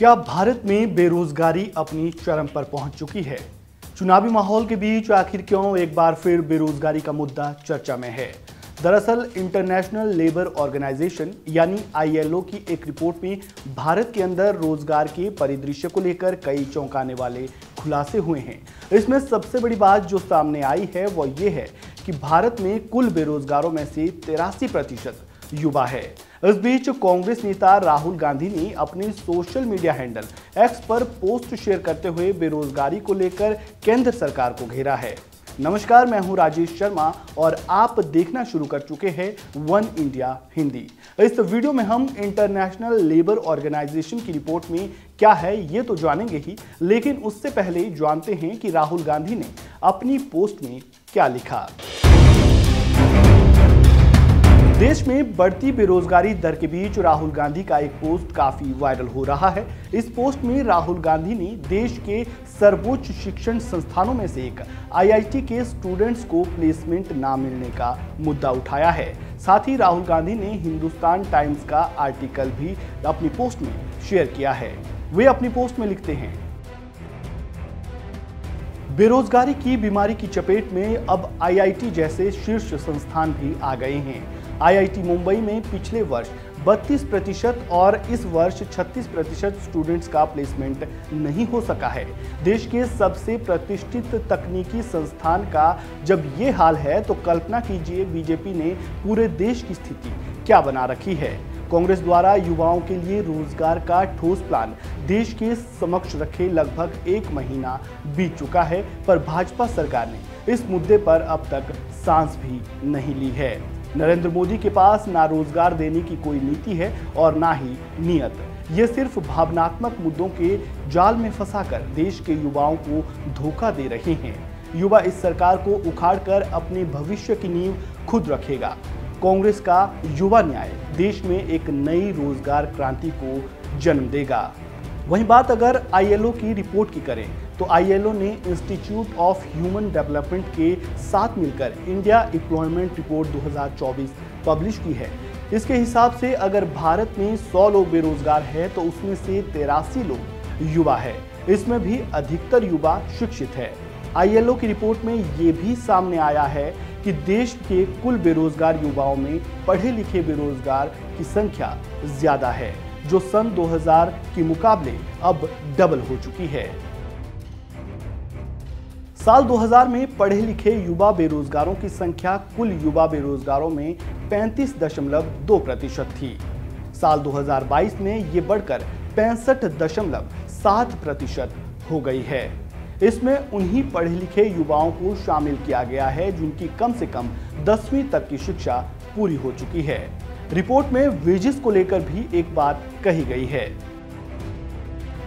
क्या भारत में बेरोजगारी अपनी चरम पर पहुँच चुकी है? चुनावी माहौल के बीच आखिर क्यों एक बार फिर बेरोजगारी का मुद्दा चर्चा में है? दरअसल इंटरनेशनल लेबर ऑर्गेनाइजेशन यानी आईएलओ की एक रिपोर्ट में भारत के अंदर रोज़गार के परिदृश्य को लेकर कई चौंकाने वाले खुलासे हुए हैं। इसमें सबसे बड़ी बात जो सामने आई है, वो ये है कि भारत में कुल बेरोजगारों में से तिरासी प्रतिशत युवा है। इस बीच कांग्रेस नेता राहुल गांधी ने अपने सोशल मीडिया हैंडल एक्स पर पोस्ट शेयर करते हुए बेरोजगारी को लेकर केंद्र सरकार को घेरा है। नमस्कार, मैं हूँ राजेश शर्मा और आप देखना शुरू कर चुके हैं वन इंडिया हिंदी। इस वीडियो में हम इंटरनेशनल लेबर ऑर्गेनाइजेशन की रिपोर्ट में क्या है ये तो जानेंगे ही, लेकिन उससे पहले जानते हैं कि राहुल गांधी ने अपनी पोस्ट में क्या लिखा। देश में बढ़ती बेरोजगारी दर के बीच राहुल गांधी का एक पोस्ट काफ़ी वायरल हो रहा है। इस पोस्ट में राहुल गांधी ने देश के सर्वोच्च शिक्षण संस्थानों में से एक आईआईटी के स्टूडेंट्स को प्लेसमेंट ना मिलने का मुद्दा उठाया है। साथ ही राहुल गांधी ने हिंदुस्तान टाइम्स का आर्टिकल भी अपनी पोस्ट में शेयर किया है। वे अपनी पोस्ट में लिखते हैं बेरोजगारी की बीमारी की चपेट में अब आईआईटी जैसे शीर्ष संस्थान भी आ गए हैं। आईआईटी मुंबई में पिछले वर्ष 32 प्रतिशत और इस वर्ष 36 प्रतिशत स्टूडेंट्स का प्लेसमेंट नहीं हो सका है। देश के सबसे प्रतिष्ठित तकनीकी संस्थान का जब ये हाल है तो कल्पना कीजिए बीजेपी ने पूरे देश की स्थिति क्या बना रखी है। कांग्रेस द्वारा युवाओं के लिए रोज़गार का ठोस प्लान देश के समक्ष रखे लगभग एक महीना बीत चुका है, पर भाजपा सरकार ने इस मुद्दे पर अब तक सांस भी नहीं ली है। नरेंद्र मोदी के पास ना रोज़गार देने की कोई नीति है और ना ही नियत। ये सिर्फ़ भावनात्मक मुद्दों के जाल में फंसाकर देश के युवाओं को धोखा दे रहे हैं। युवा इस सरकार को उखाड़कर अपने भविष्य की नींव खुद रखेगा। कांग्रेस का युवा न्याय देश में एक नई रोज़गार क्रांति को जन्म देगा। वहीं बात अगर आईएलओ की रिपोर्ट की करें तो आईएलओ ने इंस्टीट्यूट ऑफ़ ह्यूमन डेवलपमेंट के साथ मिलकर इंडिया एम्प्लॉयमेंट रिपोर्ट 2024 पब्लिश की है। इसके हिसाब से अगर भारत में 100 लोग बेरोजगार है तो उसमें से तेरासी लोग युवा है। इसमें भी अधिकतर युवा शिक्षित है। आईएलओ की रिपोर्ट में ये भी सामने आया है कि देश के कुल बेरोजगार युवाओं में पढ़े लिखे बेरोजगार की संख्या ज़्यादा है। जो सन 2000 के मुकाबले अब डबल हो चुकी है। साल 2000 में पढ़े लिखे युवा बेरोजगारों की संख्या कुल युवा बेरोजगारों में 35.2 प्रतिशत थी। साल 2022 में ये बढ़कर पैंसठ प्रतिशत हो गई है। इसमें उन्हीं पढ़े लिखे युवाओं को शामिल किया गया है जिनकी कम से कम दसवीं तक की शिक्षा पूरी हो चुकी है। रिपोर्ट में वेजेस को लेकर भी एक बात कही गई है।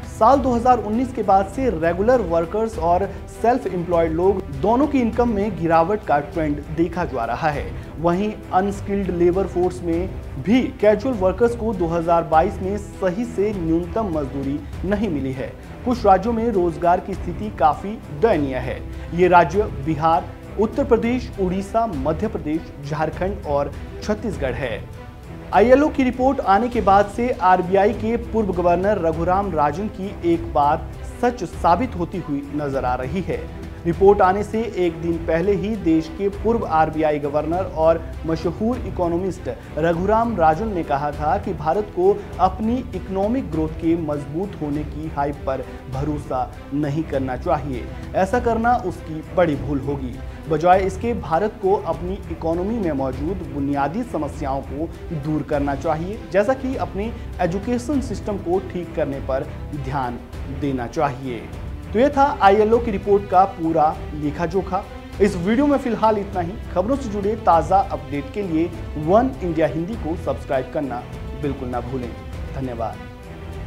साल 2019 के बाद से रेगुलर वर्कर्स और सेल्फ एम्प्लॉयड लोग दोनों की इनकम में गिरावट का ट्रेंड देखा जा रहा है। वहीं अनस्किल्ड लेबर फोर्स में भी कैजुअल वर्कर्स को 2022 में सही से न्यूनतम मजदूरी नहीं मिली है। कुछ राज्यों में रोज़गार की स्थिति काफ़ी दयनीय है। ये राज्य बिहार, उत्तर प्रदेश, उड़ीसा, मध्य प्रदेश, झारखंड और छत्तीसगढ़ है। आईएलओ की रिपोर्ट आने के बाद से आरबीआई के पूर्व गवर्नर रघुराम राजन की एक बात सच साबित होती हुई नज़र आ रही है। रिपोर्ट आने से एक दिन पहले ही देश के पूर्व आरबीआई गवर्नर और मशहूर इकोनॉमिस्ट रघुराम राजन ने कहा था कि भारत को अपनी इकोनॉमिक ग्रोथ के मज़बूत होने की हाइप पर भरोसा नहीं करना चाहिए। ऐसा करना उसकी बड़ी भूल होगी। बजाय इसके, भारत को अपनी इकोनॉमी में मौजूद बुनियादी समस्याओं को दूर करना चाहिए, जैसा कि अपने एजुकेशन सिस्टम को ठीक करने पर ध्यान देना चाहिए। तो ये था आईएलओ की रिपोर्ट का पूरा लेखा जोखा इस वीडियो में फ़िलहाल इतना ही। खबरों से जुड़े ताज़ा अपडेट के लिए वन इंडिया हिंदी को सब्सक्राइब करना बिल्कुल ना भूलें। धन्यवाद।